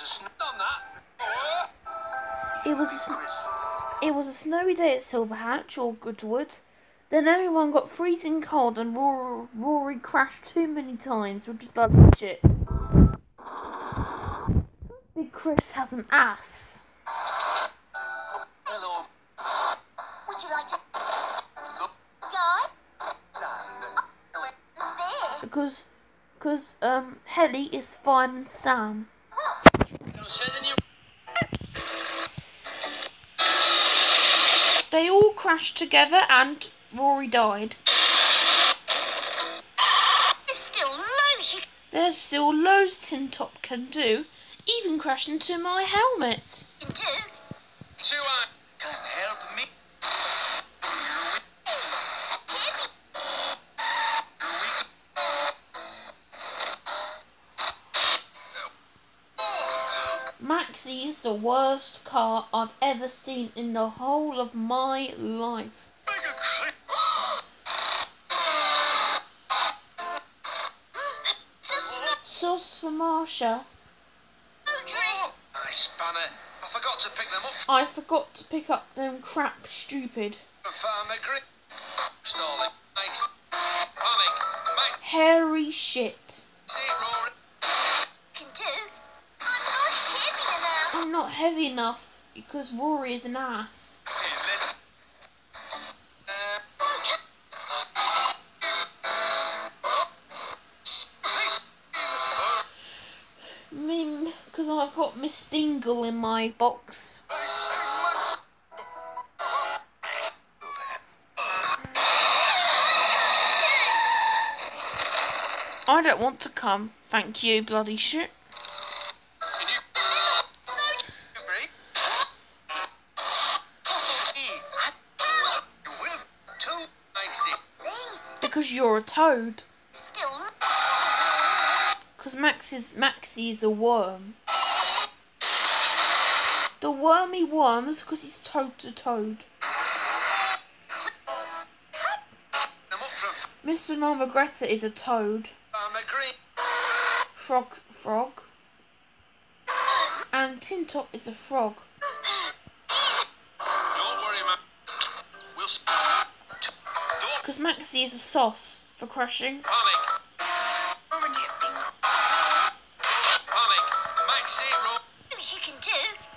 was a snow on that. It was a, s- it was a snowy day at Silver Hatch or Goodwood. Then everyone got freezing cold and Roary, Roary crashed too many times, which is bloody shit. Big Chris has an ass. Hello, Would you like to... Guy? Sand. Who's there? Because, because, um, Helly is Fireman Sam. Crashed together and Roary died. There's still loads you There's still loads Tin Top can do, even crash into my helmet. can do. Two eye. Maxi is the worst car I've ever seen in the whole of my life. Sauce for Marsha. I spanner. I forgot to pick them up I forgot to pick up them crap stupid. Farmer. Hairy shit. I'm not heavy enough because Roary is an ass. Me, because I've got Miss Dingle in my box. I don't want to come. Thank you, bloody shit. Can you breathe? You will too. Maxi. Because you're a toad. Still Because Max is Maxi is a worm. The wormy worms because he's toad to toad. Them up from Mr. Marmagretta is a toad. Frog frog. And Tin Top is a frog. Because Maxi is a sauce for crushing. Maxi, can do,